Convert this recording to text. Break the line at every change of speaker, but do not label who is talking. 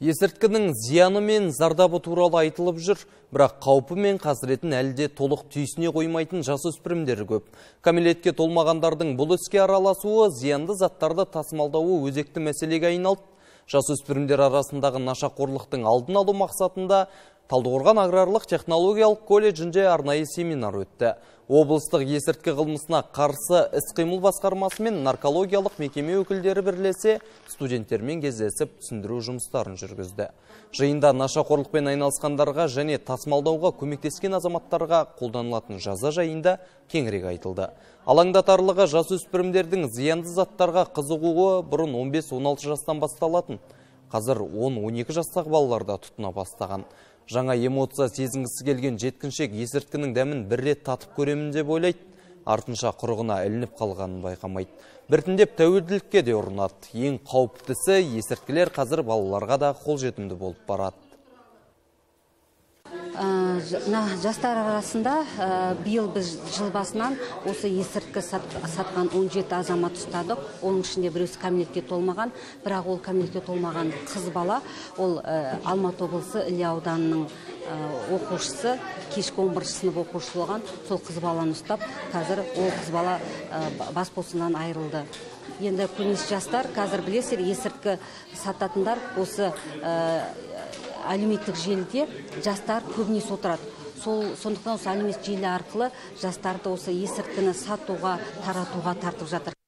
Есірткінің зияны мен зардабы туралы айтылып жүр, бірақ қаупі мен қасіретін әлде толық түйсіне қоймайтын жасөспірімдер көп. Кәмелетке толмағандардың бұл іске араласуы, зиянды заттарды тасымалдауы өзекті мәселеге айналды. Жасөспірімдер арасындағы нашақорлықтың алдын алу мақсатында Талдықорған аграрлық технологиялық колледжінде арнайы семинар өтті. Облыстық есірткі қылмысына қарсы іс-қимыл басқармасы мен наркологиялық мекеме өкілдері бірлесе студенттермен кездесіп түсіндіру жұмыстарын жүргізді. Жиында нашақорлықпен айналысқандарға және тасымалдауға көмектескен азаматтарға қолданылатын жаза жайында кеңірек айтылды. Алаңдатарлығы жасөспірімдердің зиянды заттарға қызығуы бұрын 15-16 жастан басталатын. Қазір 10-12 жастағы балаларда тұтына бастаған. Жаңа эмоция сезінгісі келген жеткіншек есірткінің дәмін бір рет татып көремін деп ойлайды. Артынша құрығына ілініп қалғанын байқамайды. Біртіндеп тәуелділікке де ұрынады. Ең қауіптісі есірткілер қазір балаларға да қолжетімді болып барады.
Мына жастар арасында биыл біз жыл басынан осы есірткі сатқан 17 азамат ұстадық. Оның ішінде біреусі кәмелетке толмаған бірақ ол кәмелетке толмаған қыз бала. Ол алматы облысы іле ауданының оқушысы кешкі 11 сынып оқушысы болған. Сол қыз баланы ұстап қазір ол қыз бала бас бостандығынан айырылды. Енді көбінесе жастар қазір білесіздер есірткі сататындар осы әлеуметтік желіде жастар көбінесе отырады сол сондықтан осы әлеуметтік желі арқылы жастарды осы есірткіні сатуға таратуға тартып жатыр.